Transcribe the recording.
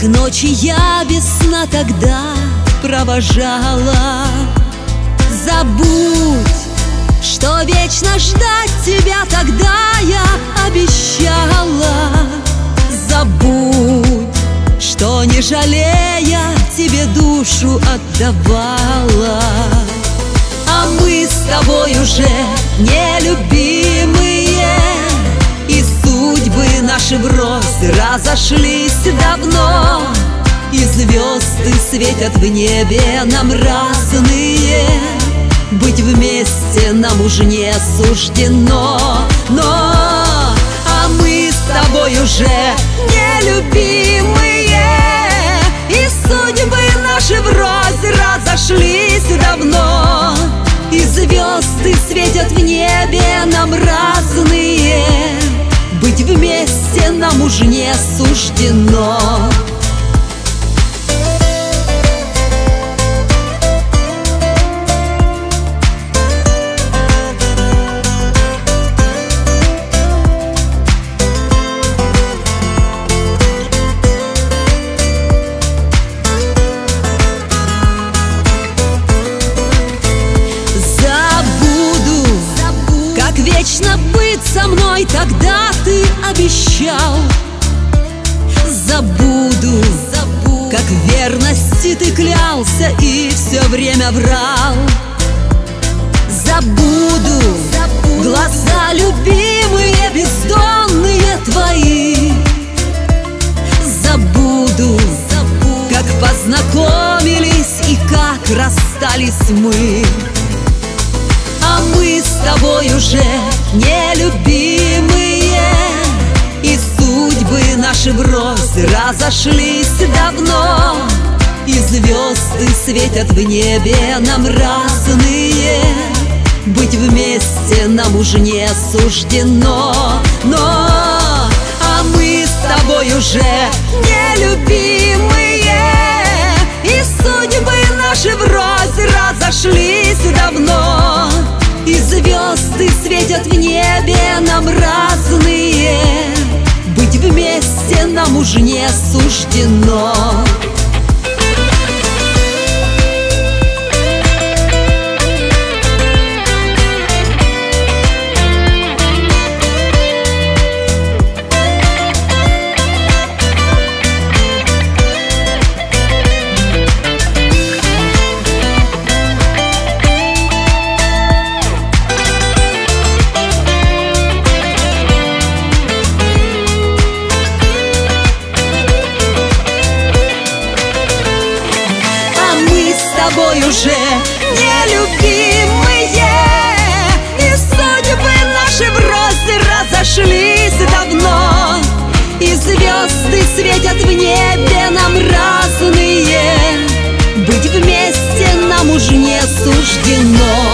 Как ночи я без сна тогда провожала. Забудь, что вечно ждать тебя тогда я обещала. Забудь, что не жалея тебе душу отдавала. А мы с тобой уже нелюбимые звезды светят в небе нам разные. Быть вместе нам уж не суждено Но, а мы с тобой уже нелюбимые. И судьбы наши врозь разошлись давно. И звезды светят в небе нам разные. Быть вместе нам уж не суждено вечно быть со мной Тогда ты обещал Забуду, Забуду. как верности ты клялся И все время врал Забуду, Забуду. глаза любимые Бездонные твои Забуду, Забуду. как познакомились И как расстались мы мы с тобой уже нелюбимые. И судьбы наши врозь разошлись давно. И звезды светят в небе нам разные. Быть вместе нам уже не суждено. Но, а мы с тобой уже нелюбимые тобой уже нелюбимые. И судьбы наши врозь разошлись давно И звезды светят в небе нам разные. Быть вместе нам уж не суждено